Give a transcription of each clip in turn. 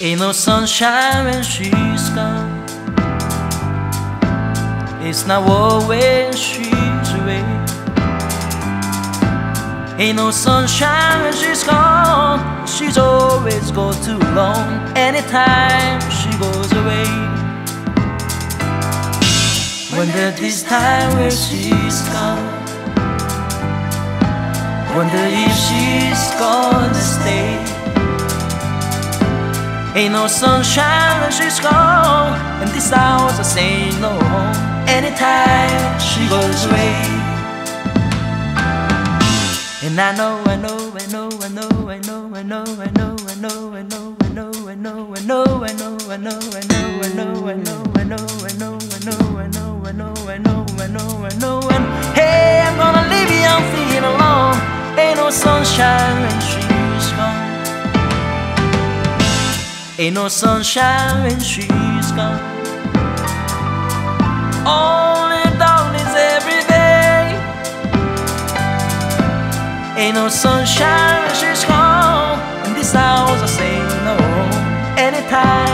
Ain't no sunshine when she's gone. It's not war when she's away. Ain't no sunshine when she's gone. She's always gone too long. Anytime she goes away. Wonder this time where she's gone. Wonder if she's gonna stay. Ain't no sunshine when she's gone. And this house I say no home. Anytime she goes away. And I know, I know, I know, I know, I know, I know, I know, I know, I know, I know, I know, I know, I know, I know, I know, I know, I know, I know, I know, Ain't no sunshine when she's gone. Only darkness every day. Ain't no sunshine when she's gone. In this house I say no. Anytime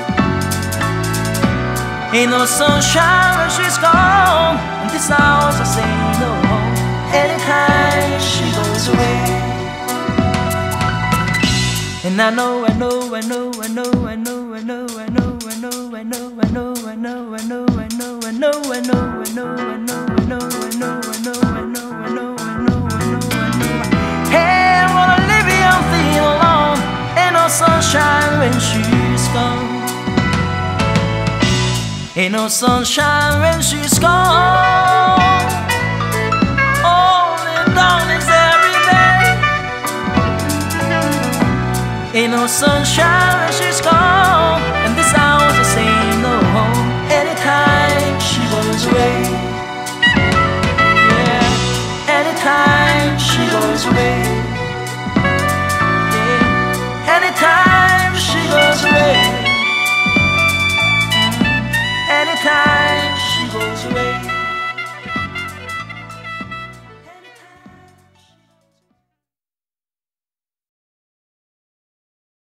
Ain't no sunshine when she's gone. And this house I say no home. Anytime she goes away. And I know, I know, I know, I know, I know, I know, I know, I know, I know, I know, I know, I know, I know, I know, I know, I know, I know, I know, Ain't no sunshine when she's gone. Only darkness every day. Ain't no sunshine when she's gone. And this house I say no home. Anytime she goes away. Yeah. Anytime she goes away.